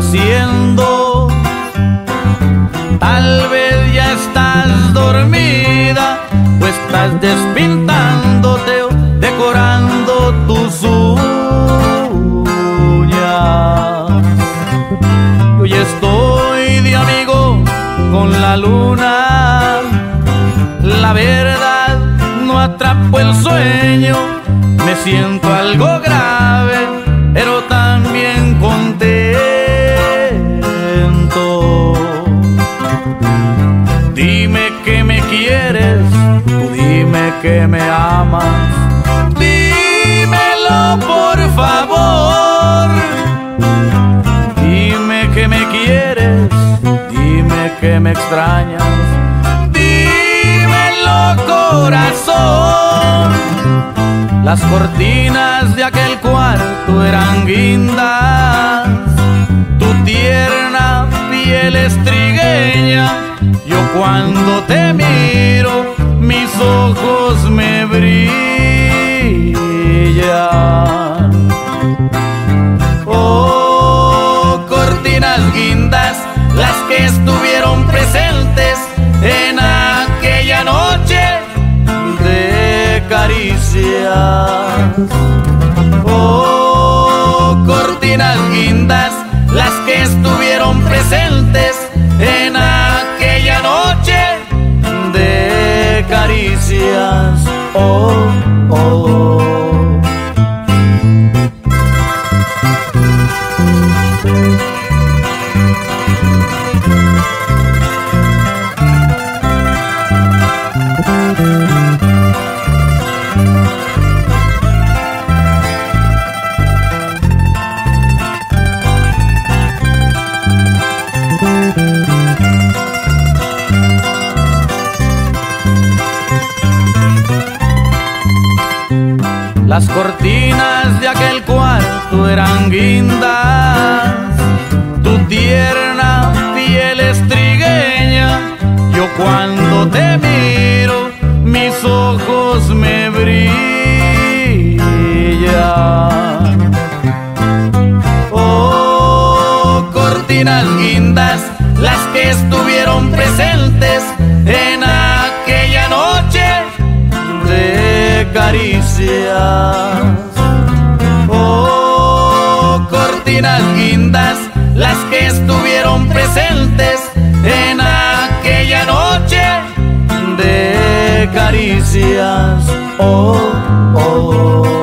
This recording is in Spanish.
haciendo? Tal vez ya estás dormida o estás despintándote decorando tus uñas. Y hoy estoy de amigo con la luna. La verdad no atrapo el sueño, me siento algo grave, que me amas, dímelo por favor. Dime que me quieres, dime que me extrañas, dímelo corazón. Las cortinas de aquel cuarto eran guindas, tu tierna piel estrigueña. Yo cuando te miro, guindas, las que estuvieron presentes en aquella noche de caricias. Oh, cortinas guindas, las que estuvieron presentes en aquella noche de caricias. Oh. Las cortinas de aquel cuarto eran guindas, tu tierna piel estrigueña. Yo cuando te miro, mis ojos me brillan. Oh, cortinas guindas, las que estuvieron presentes en aquella noche de Oh, cortinas guindas, las que estuvieron presentes en aquella noche de caricias. Oh, oh.